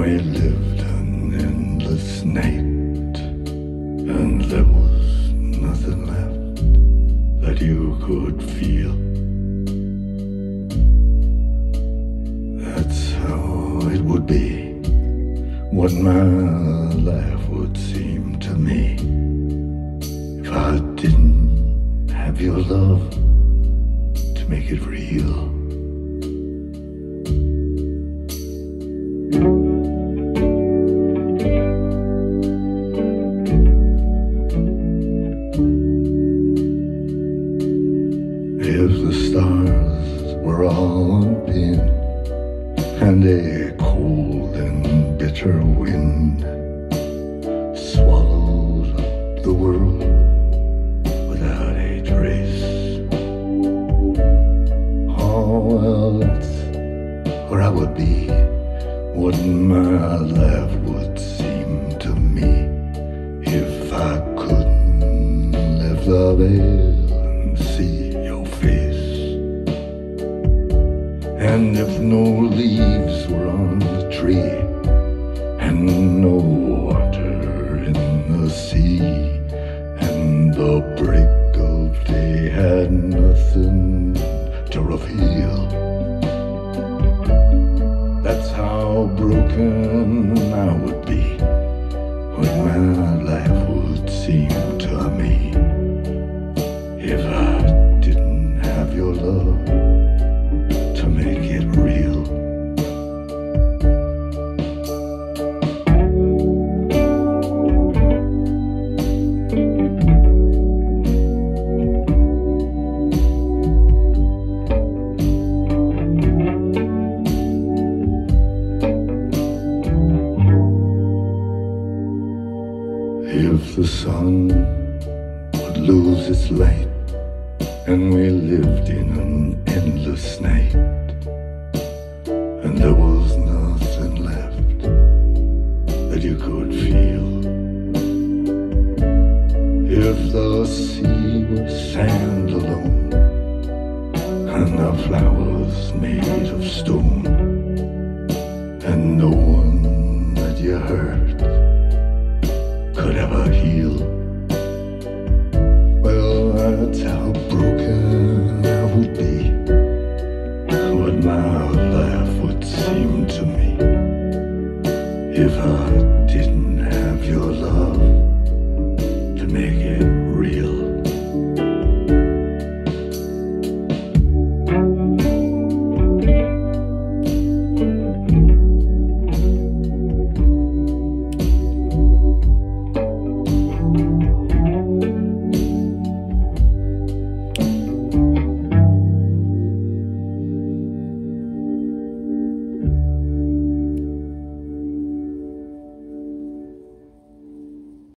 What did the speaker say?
we lived an endless night, and there was nothing left that you could feel. That's how it would be what my life would seem to me if I didn't have your love to make it real. If the stars were all on pin and a cold and bitter wind swallowed up the world without a trace. Oh, well, that's where I would be, what my life would seem to me if I couldn't lift the veil and see And if no leaves were on the tree, and no water in the sea, and the break of day had nothing to reveal. That's how broken I If the sun would lose its light and we lived in an endless night and there was nothing left that you could feel. If the sea was sand alone and the flowers made of stone and no one that you hurt if I didn't